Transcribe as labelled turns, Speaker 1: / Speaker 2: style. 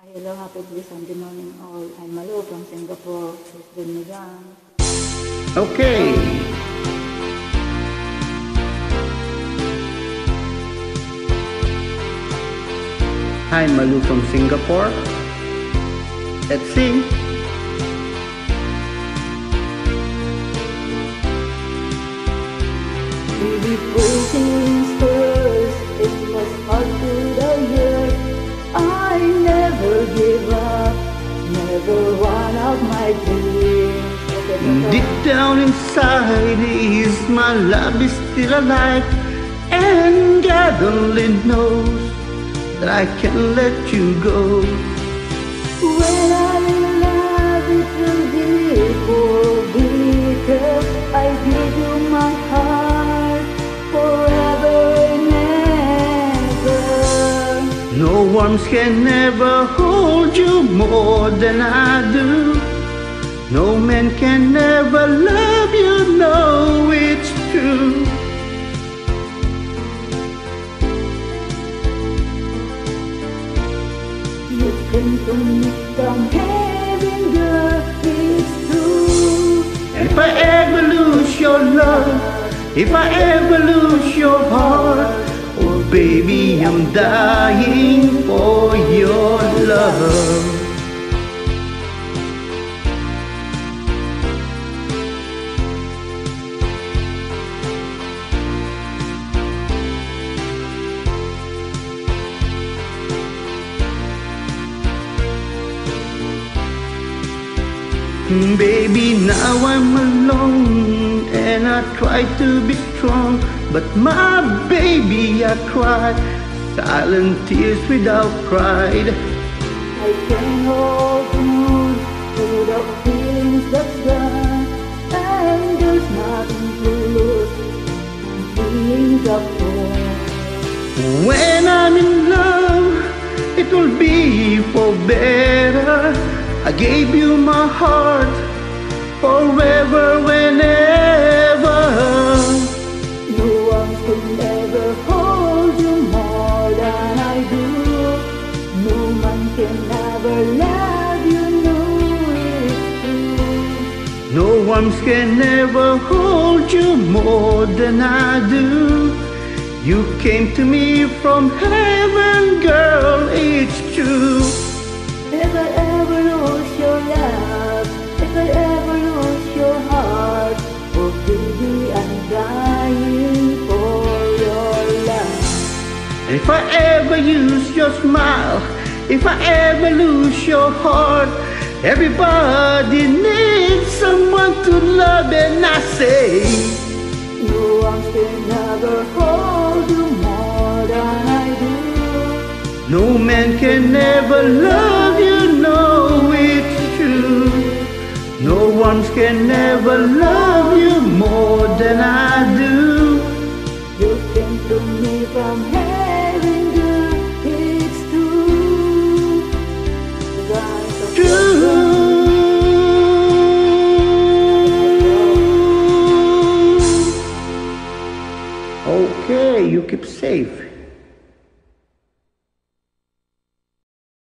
Speaker 1: Hello, happy Sunday morning all. I'm Malu from Singapore. Please bring me down.
Speaker 2: Okay. Hi, Malu from Singapore. Let's sing.
Speaker 1: Beautiful
Speaker 2: Deep down inside is my love is still alive And God only knows that I can't let you go
Speaker 1: When I'm in love, it will be for bitter. I give you my heart forever and ever.
Speaker 2: No arms can ever hold you more than I do No man can ever love you, know it's true
Speaker 1: You came to me from heaven, girl, it's true.
Speaker 2: And if I ever lose your love If I ever lose your heart Oh baby, I'm dying for your love Baby, now I'm alone and I try to be strong, but my baby, I cry silent tears without pride.
Speaker 1: I can't hold on to the feelings that's gone, and there's nothing to lose. Of home.
Speaker 2: When I'm in love, it will be for better. I gave you my heart forever, whenever.
Speaker 1: No one could ever hold you more than I do. No man can ever love you, no.
Speaker 2: No arms can ever hold you more than I do. You came to me from heaven,
Speaker 1: If I ever
Speaker 2: use your smile, if I ever lose your heart, everybody needs someone to love, and I say,
Speaker 1: No one can ever hold you more than I do.
Speaker 2: No man can ever love you, no, it's true. No one can ever love you more than I Okay, you keep safe.